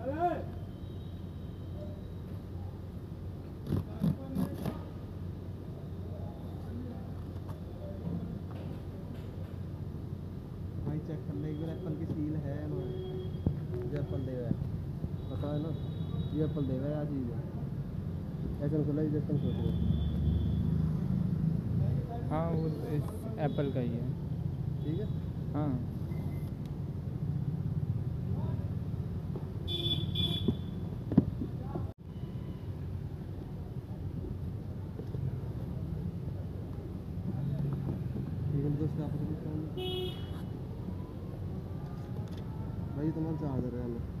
अरे भाई चेक कर ले एक एप्पल की सील है जो एप्पल दे रहा है पता है ना? ये एप्पल दे रहा है आज चीज़ ऐसा खुला ही जैसे रहे हाँ वो इस एप्पल का ही है। ठीक है। हाँ। फ़ोन भाई तुम्हारा चार्जर है हमें।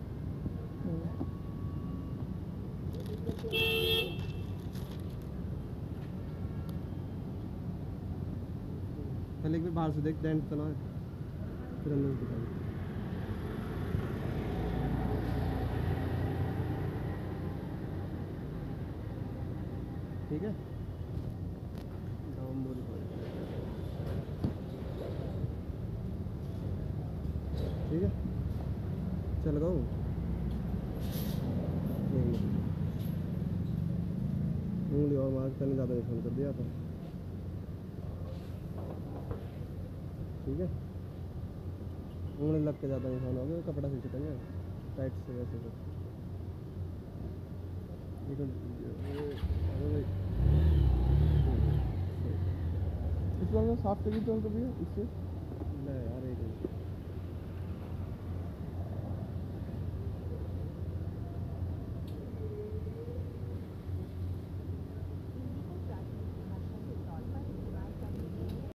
एक बार बाहर से देख डेंट तो ना फिर अंदर से दिखाई ठीक है? ठीक है? चल लगाऊँ? उंगली और मार करने ज़्यादा निशान कर दिया था ठीक है? उंगली लग के ज़्यादा निशान हो गया कपड़ा से चिपक टाइट से वैसे तो। तो इस बार में साफ़ करिए तो कभी इससे?